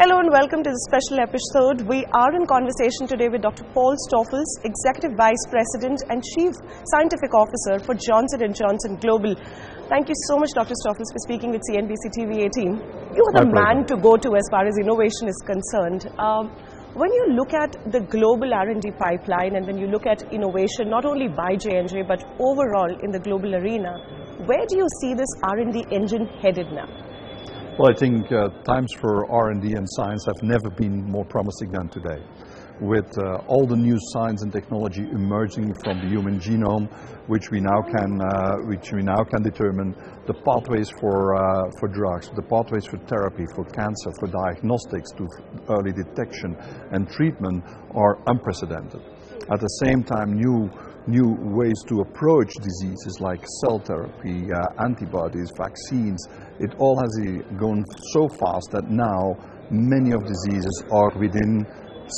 Hello and welcome to the special episode. We are in conversation today with Dr. Paul Stoffels, Executive Vice President and Chief Scientific Officer for Johnson & Johnson Global. Thank you so much, Dr. Stoffels, for speaking with CNBC TV 18. You are the man to go to as far as innovation is concerned. Um, when you look at the global R&D pipeline and when you look at innovation, not only by J&J but overall in the global arena, where do you see this R&D engine headed now? Well, I think uh, times for R&D and science have never been more promising than today. With uh, all the new science and technology emerging from the human genome, which we now can, uh, which we now can determine the pathways for, uh, for drugs, the pathways for therapy, for cancer, for diagnostics, to early detection and treatment are unprecedented. At the same time, new new ways to approach diseases like cell therapy, uh, antibodies, vaccines. It all has gone so fast that now many of diseases are within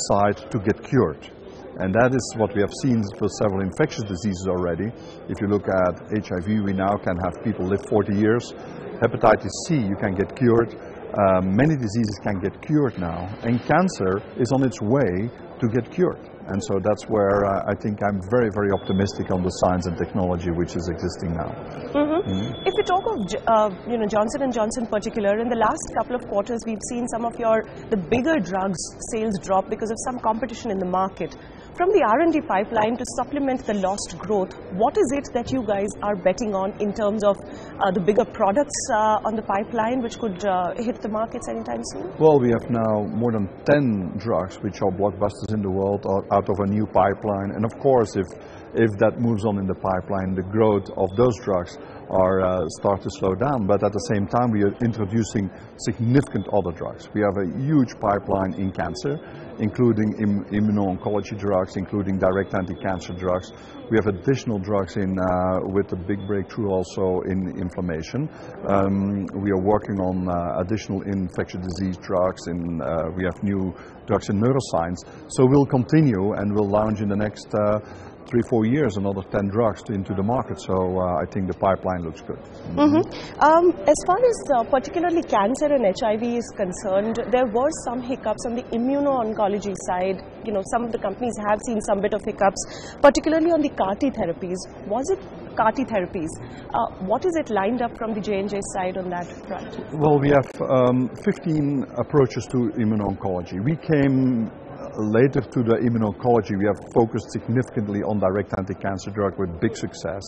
sight to get cured. And that is what we have seen for several infectious diseases already. If you look at HIV, we now can have people live 40 years. Hepatitis C, you can get cured. Uh, many diseases can get cured now, and cancer is on its way to get cured. And so that's where uh, I think I'm very, very optimistic on the science and technology which is existing now. Mm-hmm. If we talk of uh, you know Johnson and Johnson in particular, in the last couple of quarters, we've seen some of your the bigger drugs sales drop because of some competition in the market. From the R&D pipeline to supplement the lost growth, what is it that you guys are betting on in terms of uh, the bigger products uh, on the pipeline which could uh, hit the markets anytime soon? Well, we have now more than 10 drugs which are blockbusters in the world out out of a new pipeline. And of course, if, if that moves on in the pipeline, the growth of those drugs are uh, start to slow down. But at the same time, we are introducing significant other drugs. We have a huge pipeline in cancer, including im- immuno-oncology drugs, including direct anti-cancer drugs. We have additional drugs in uh, with a big breakthrough also in inflammation. Um, we are working on uh, additional infectious disease drugs, and uh, we have new drugs in neuroscience. So we'll continue and we'll launch in the next uh, three, four years another 10 drugs to- into the market. So uh, I think the pipeline looks good. Mm-hmm. Um, as far as uh, particularly cancer and HIV is concerned, there were some hiccups on the immuno-oncology side. You know, some of the companies have seen some bit of hiccups, particularly on the CAR T therapies. Was it CAR T therapies? Uh, what is it lined up from the J&J side on that front? Well, we have um, 15 approaches to immuno-oncology. We came later to the immuno-oncology. We have focused significantly on direct anti-cancer drug with big success.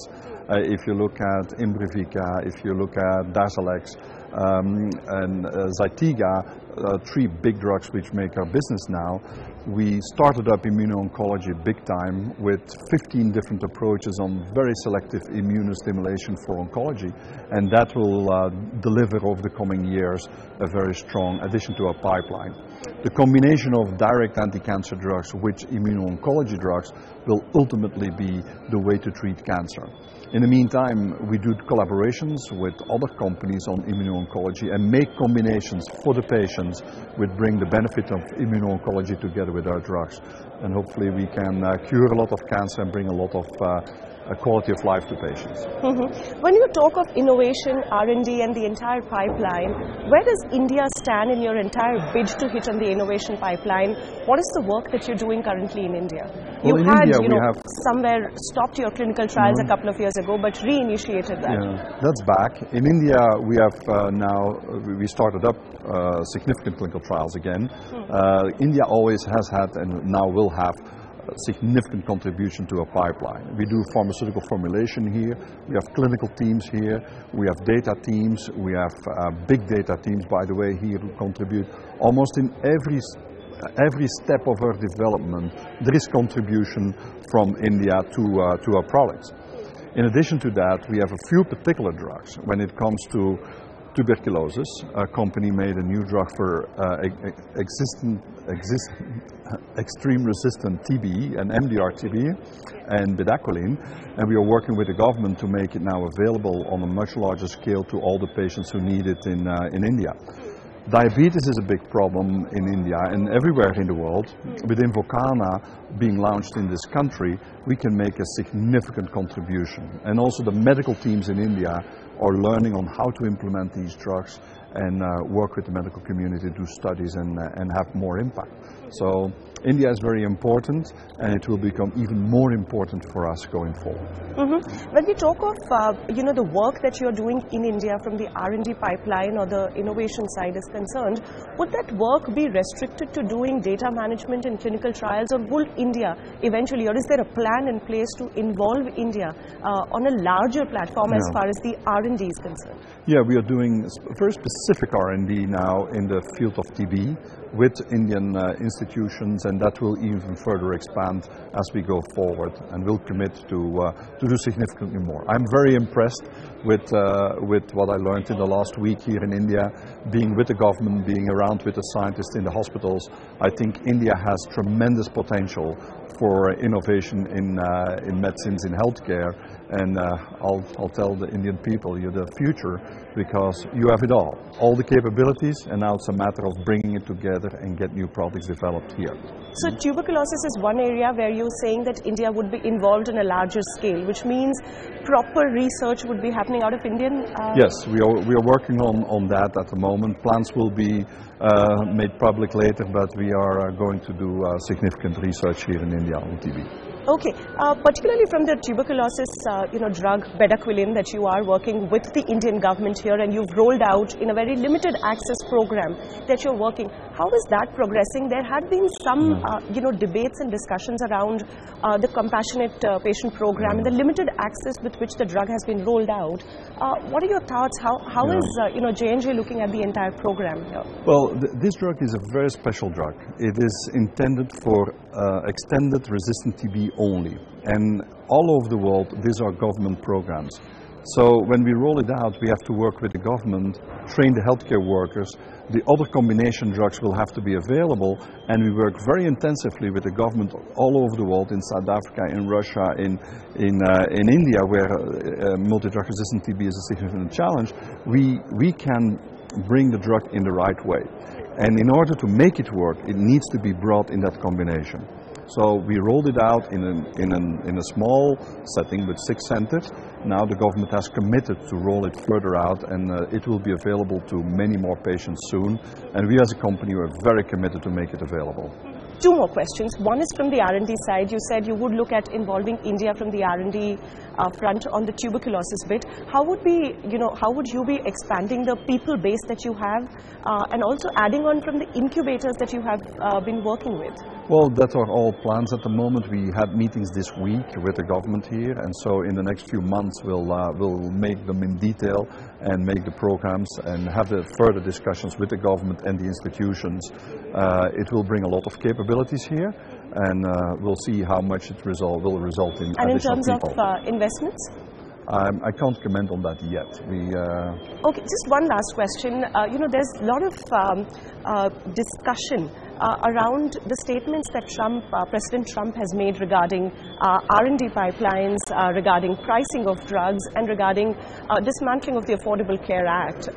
Uh, if you look at Imbruvica, if you look at Darzalex, um, and uh, Zytiga, uh, three big drugs which make our business now, we started up immuno-oncology big time with 15 different approaches on very selective immunostimulation for oncology, and that will uh, deliver over the coming years a very strong addition to our pipeline. The combination of direct anti-cancer drugs with immuno-oncology drugs will ultimately be the way to treat cancer. In the meantime, we do collaborations with other companies on immuno-oncology and make combinations for the patients which bring the benefit of immuno-oncology together with our drugs. And hopefully we can uh, cure a lot of cancer and bring a lot of uh, uh, quality of life to patients. Mhm. When you talk of innovation, R&D and the entire pipeline, where does India stand in your entire bid to hit on the innovation pipeline? What is the work that you're doing currently in India? you in had, India you know, have- somewhere stopped your clinical trials a couple of years ago, but reinitiated that. Yeah, that's back. In India, we have uh, now, we- started up uh, significant clinical trials again. Uh, India always has had and now will have a significant contribution to our pipeline. We do pharmaceutical formulation here, we have clinical teams here, we have data teams, we have uh, big data teams, by the way, here who contribute almost in every every step of our development, there is contribution from India to, uh, to our products. In addition to that, we have a few particular drugs. When it comes to tuberculosis, a company made a new drug for uh, ex- ex- existent, exist, extreme resistant TB and MDR TB and bedaquiline, and we are working with the government to make it now available on a much larger scale to all the patients who need it in, uh, in India. Diabetes is a big problem in India and everywhere in the world. With Invokana being launched in this country, we can make a significant contribution. And also the medical teams in India are learning on how to implement these drugs and uh, work with the medical community, do studies and, uh, and have more impact. So India is very important and it will become even more important for us going forward. Mm-hmm. When we talk of, uh, you know, the work that you're doing in India from the R&D pipeline or the innovation side is concerned, would that work be restricted to doing data management and clinical trials or will India eventually, or is there a plan in place to involve India uh, on a larger platform as far as the R&D is concerned? Yeah, we are doing very specific R&D now in the field of TB with Indian uh, institutions and that will even further expand as we go forward and we'll commit to, uh, to do significantly more. I'm very impressed with, uh, with what I learned in the last week here in India, being with the government, being around with the scientists in the hospitals. I think India has tremendous potential for innovation in, uh, in medicines, in healthcare, and uh, I'll, I'll tell the Indian people, you're the future because you have it all. All the capabilities, and now it's a matter of bringing it together and get new products developed here. So tuberculosis is one area where you're saying that India would be involved in a larger scale, which means proper research would be happening out of Indian? Uh... Yes, we are, we are working on, on that at the moment. Plans will be uh, made public later, but we are uh, going to do uh, significant research here in India on TB. Okay, uh, particularly from the tuberculosis, uh, you know, drug bedaquiline that you are working with the Indian government here, and you've rolled out in a very limited access program that you're working. How is that progressing? There had been some, uh, you know, debates and discussions around uh, the compassionate uh, patient program and the limited access with which the drug has been rolled out. Uh, what are your thoughts? How, how yeah. is uh, you know, J&J looking at the entire program here? Well, th this drug is a very special drug. It is intended for uh, extended resistant TB only. And all over the world, these are government programs. So when we roll it out, we have to work with the government, train the healthcare workers. The other combination drugs will have to be available, and we work very intensively with the government all over the world, in South Africa, in Russia, in, in, uh, in India, where uh, multi-drug resistant TB is a significant challenge. We, we can bring the drug in the right way. And in order to make it work, it needs to be brought in that combination. So we rolled it out in, an, in, an, in a small setting with six centers. Now the government has committed to roll it further out and uh, it will be available to many more patients soon. And we as a company are very committed to make it available. Two more questions. One is from the R&D side. You said you would look at involving India from the R&D uh, front on the tuberculosis bit. How would be, you know, how would you be expanding the people base that you have uh, and also adding on from the incubators that you have uh, been working with? Well, that are all plans at the moment. We had meetings this week with the government here, and so in the next few months we'll, uh, we'll make them in detail and make the programs and have the further discussions with the government and the institutions. Uh, it will bring a lot of capabilities here, and uh, we'll see how much it result, will result in and in terms people. of uh, investments? Um, I can't comment on that yet. We, uh... Okay, just one last question. Uh, you know, there's a lot of um, uh, discussion uh, around the statements that Trump, uh, President Trump has made regarding uh, R&D pipelines, regarding pricing of drugs, and regarding dismantling of the Affordable Care Act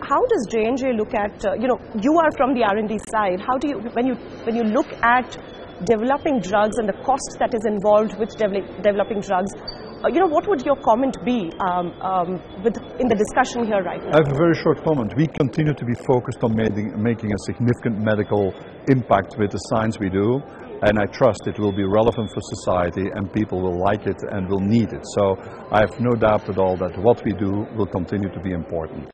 how does J&J look at, uh, you know, you are from the R&D side, how do you, when you, when you look at developing drugs and the cost that is involved with de developing drugs, uh, you know, what would your comment be um, um, with, in the discussion here right now? I have a very short comment. We continue to be focused on making, making a significant medical impact with the science we do, and I trust it will be relevant for society and people will like it and will need it. So I have no doubt at all that what we do will continue to be important.